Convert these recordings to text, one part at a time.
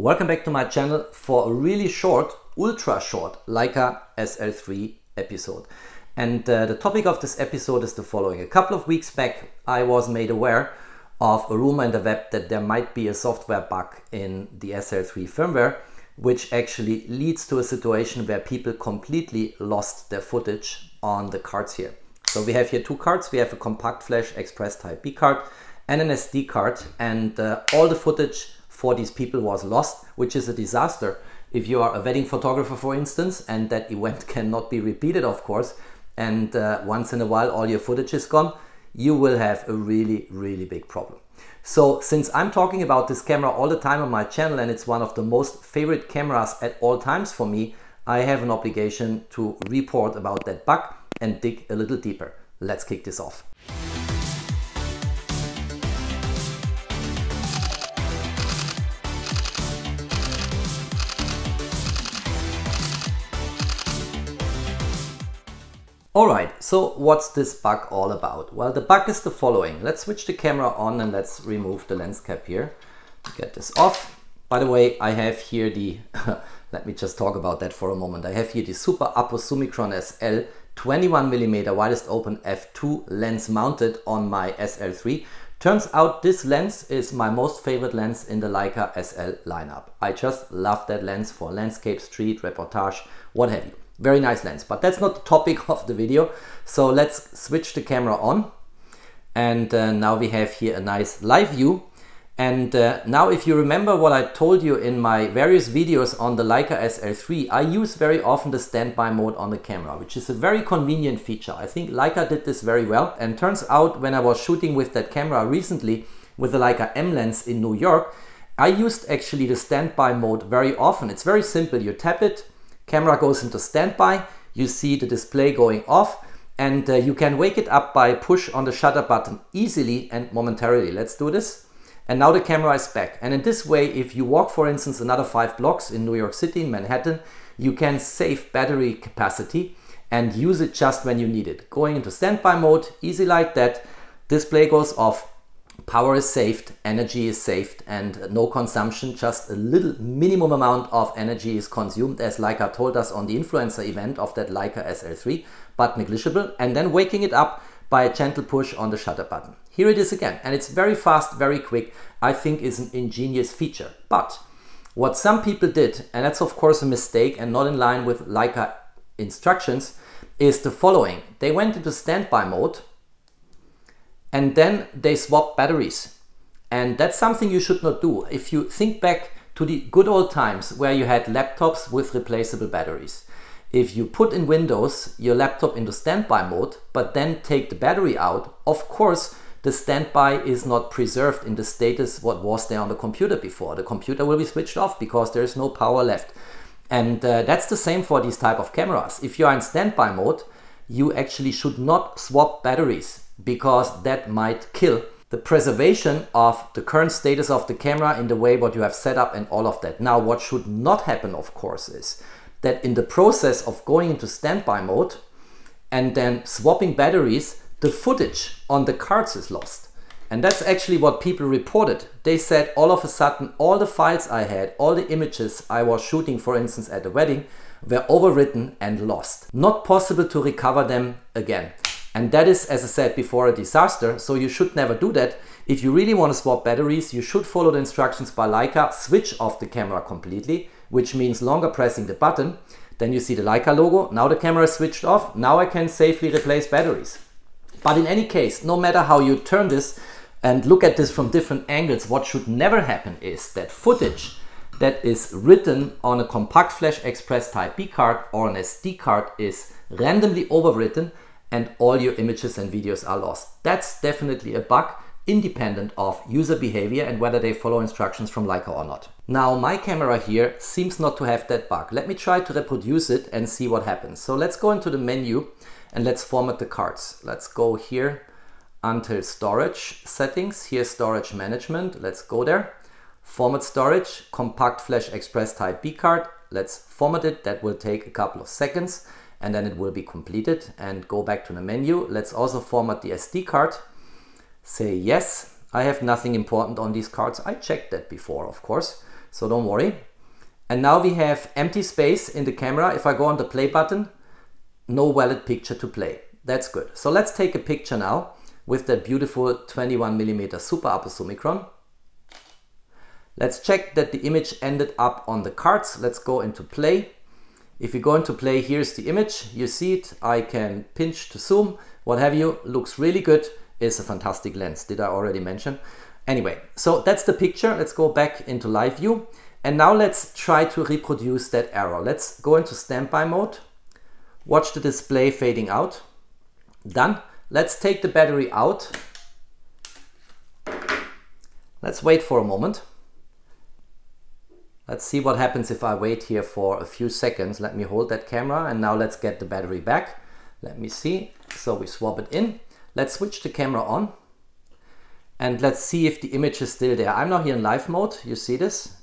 Welcome back to my channel for a really short, ultra short Leica SL3 episode. And uh, the topic of this episode is the following. A couple of weeks back, I was made aware of a rumor in the web that there might be a software bug in the SL3 firmware, which actually leads to a situation where people completely lost their footage on the cards here. So we have here two cards. We have a compact flash express type B card and an SD card and uh, all the footage for these people was lost, which is a disaster. If you are a wedding photographer, for instance, and that event cannot be repeated, of course, and uh, once in a while all your footage is gone, you will have a really, really big problem. So since I'm talking about this camera all the time on my channel and it's one of the most favorite cameras at all times for me, I have an obligation to report about that bug and dig a little deeper. Let's kick this off. Alright, so what's this bug all about? Well, the bug is the following. Let's switch the camera on and let's remove the lens cap here. Get this off. By the way, I have here the, let me just talk about that for a moment. I have here the Super Apo Summicron SL 21mm widest open f2 lens mounted on my SL3. Turns out this lens is my most favorite lens in the Leica SL lineup. I just love that lens for landscape, street, reportage, what have you. Very nice lens, but that's not the topic of the video. So let's switch the camera on. And uh, now we have here a nice live view. And uh, now if you remember what I told you in my various videos on the Leica SL3, I use very often the standby mode on the camera, which is a very convenient feature. I think Leica did this very well. And turns out when I was shooting with that camera recently with the Leica M lens in New York, I used actually the standby mode very often. It's very simple. You tap it, Camera goes into standby, you see the display going off and uh, you can wake it up by push on the shutter button easily and momentarily. Let's do this. And now the camera is back. And in this way, if you walk, for instance, another five blocks in New York City, in Manhattan, you can save battery capacity and use it just when you need it. Going into standby mode, easy like that, display goes off, power is saved, energy is saved, and no consumption, just a little minimum amount of energy is consumed, as Leica told us on the influencer event of that Leica SL3, but negligible, and then waking it up by a gentle push on the shutter button. Here it is again, and it's very fast, very quick, I think is an ingenious feature. But what some people did, and that's of course a mistake and not in line with Leica instructions, is the following. They went into standby mode and then they swap batteries. And that's something you should not do. If you think back to the good old times where you had laptops with replaceable batteries, if you put in Windows your laptop into standby mode, but then take the battery out, of course, the standby is not preserved in the status what was there on the computer before. The computer will be switched off because there is no power left. And uh, that's the same for these type of cameras. If you are in standby mode, you actually should not swap batteries because that might kill the preservation of the current status of the camera in the way what you have set up and all of that. Now what should not happen of course is that in the process of going into standby mode and then swapping batteries, the footage on the cards is lost. And that's actually what people reported. They said all of a sudden all the files I had, all the images I was shooting for instance at a wedding were overwritten and lost. Not possible to recover them again. And that is, as I said before, a disaster. So you should never do that. If you really want to swap batteries, you should follow the instructions by Leica, switch off the camera completely, which means longer pressing the button. Then you see the Leica logo. Now the camera is switched off. Now I can safely replace batteries. But in any case, no matter how you turn this and look at this from different angles, what should never happen is that footage that is written on a compact flash express type B card or an SD card is randomly overwritten and all your images and videos are lost. That's definitely a bug independent of user behavior and whether they follow instructions from Leica or not. Now my camera here seems not to have that bug. Let me try to reproduce it and see what happens. So let's go into the menu and let's format the cards. Let's go here until storage settings. Here's storage management. Let's go there. Format storage, compact flash express type B card. Let's format it. That will take a couple of seconds and then it will be completed and go back to the menu. Let's also format the SD card. Say yes. I have nothing important on these cards. I checked that before, of course. so don't worry. And now we have empty space in the camera. If I go on the play button, no valid picture to play. That's good. So let's take a picture now with that beautiful 21 millimeter super Apo Summicron. Let's check that the image ended up on the cards. Let's go into play. If you go into play, here's the image. You see it. I can pinch to zoom, what have you. Looks really good. Is a fantastic lens. Did I already mention? Anyway, so that's the picture. Let's go back into live view. And now let's try to reproduce that error. Let's go into standby mode. Watch the display fading out. Done. Let's take the battery out. Let's wait for a moment. Let's see what happens if I wait here for a few seconds. Let me hold that camera and now let's get the battery back. Let me see. So we swap it in. Let's switch the camera on and let's see if the image is still there. I'm now here in live mode. You see this?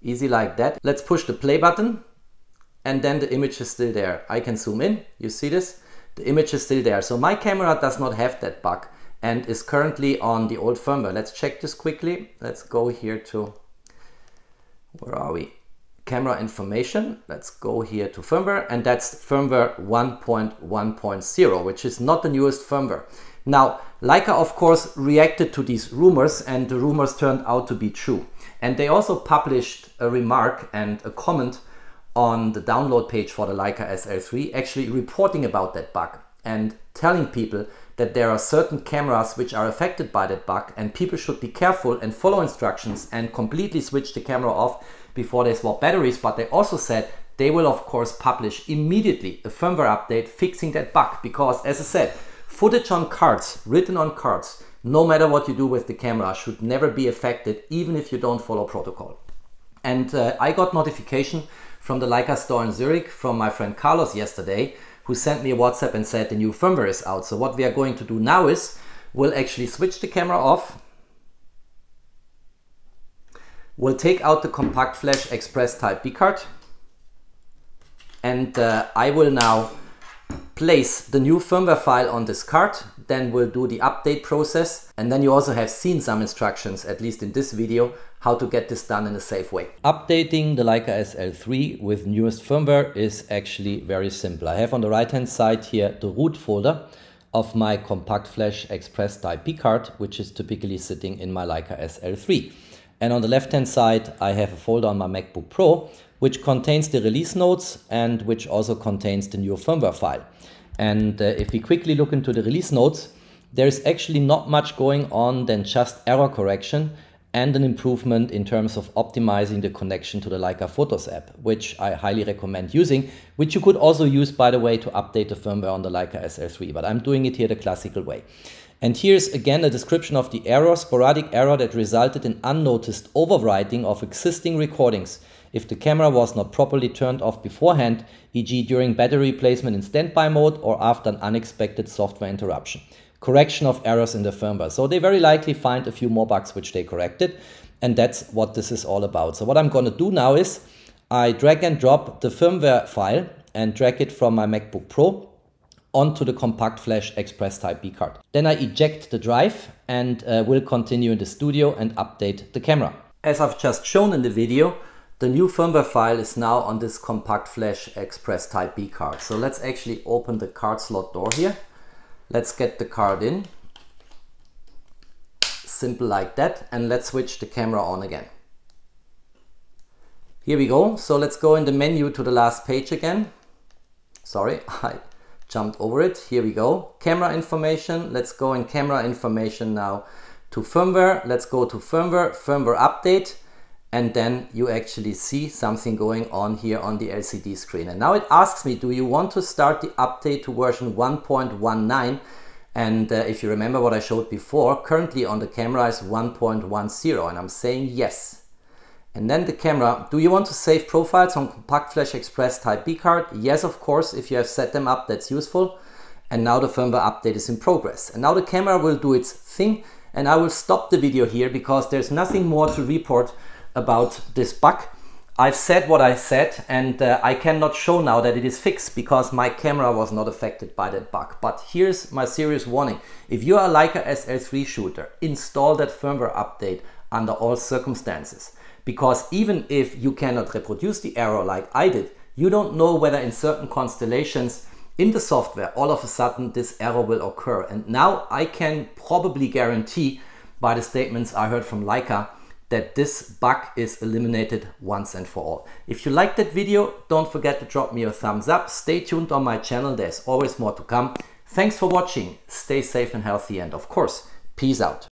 Easy like that. Let's push the play button and then the image is still there. I can zoom in. You see this? The image is still there. So my camera does not have that bug and is currently on the old firmware. Let's check this quickly. Let's go here to where are we? Camera information. Let's go here to firmware and that's firmware 1.1.0, which is not the newest firmware. Now, Leica of course reacted to these rumors and the rumors turned out to be true. And they also published a remark and a comment on the download page for the Leica SL3 actually reporting about that bug and telling people that there are certain cameras which are affected by that bug and people should be careful and follow instructions and completely switch the camera off before they swap batteries. But they also said they will of course publish immediately a firmware update fixing that bug because as I said, footage on cards, written on cards, no matter what you do with the camera should never be affected even if you don't follow protocol. And uh, I got notification from the Leica store in Zurich from my friend Carlos yesterday who sent me a WhatsApp and said the new firmware is out. So what we are going to do now is we'll actually switch the camera off. We'll take out the compact flash express type B card and uh, I will now place the new firmware file on this card, then we'll do the update process. And then you also have seen some instructions, at least in this video, how to get this done in a safe way. Updating the Leica SL3 with newest firmware is actually very simple. I have on the right hand side here the root folder of my compact flash express type B card, which is typically sitting in my Leica SL3. And on the left hand side, I have a folder on my MacBook Pro, which contains the release notes and which also contains the new firmware file. And uh, if we quickly look into the release notes, there is actually not much going on than just error correction and an improvement in terms of optimizing the connection to the Leica Photos app, which I highly recommend using, which you could also use, by the way, to update the firmware on the Leica SL3, but I'm doing it here the classical way. And here's again a description of the error, sporadic error that resulted in unnoticed overwriting of existing recordings if the camera was not properly turned off beforehand, e.g. during battery replacement in standby mode or after an unexpected software interruption correction of errors in the firmware. So they very likely find a few more bugs which they corrected. And that's what this is all about. So what I'm going to do now is I drag and drop the firmware file and drag it from my MacBook Pro onto the compact flash express type B card. Then I eject the drive and uh, will continue in the studio and update the camera. As I've just shown in the video, the new firmware file is now on this compact flash express type B card. So let's actually open the card slot door here Let's get the card in. Simple like that. And let's switch the camera on again. Here we go. So let's go in the menu to the last page again. Sorry, I jumped over it. Here we go. Camera information. Let's go in camera information now to firmware. Let's go to firmware, firmware update. And then you actually see something going on here on the LCD screen. And now it asks me, do you want to start the update to version 1.19? And uh, if you remember what I showed before, currently on the camera is 1.10 and I'm saying yes. And then the camera, do you want to save profiles on Compact Flash Express Type B card? Yes, of course, if you have set them up, that's useful. And now the firmware update is in progress. And now the camera will do its thing and I will stop the video here because there's nothing more to report about this bug. I've said what I said and uh, I cannot show now that it is fixed because my camera was not affected by that bug. But here's my serious warning. If you are a Leica SL3 shooter, install that firmware update under all circumstances because even if you cannot reproduce the error like I did, you don't know whether in certain constellations in the software all of a sudden this error will occur. And now I can probably guarantee by the statements I heard from Leica that this bug is eliminated once and for all. If you liked that video, don't forget to drop me a thumbs up. Stay tuned on my channel, there's always more to come. Thanks for watching, stay safe and healthy, and of course, peace out.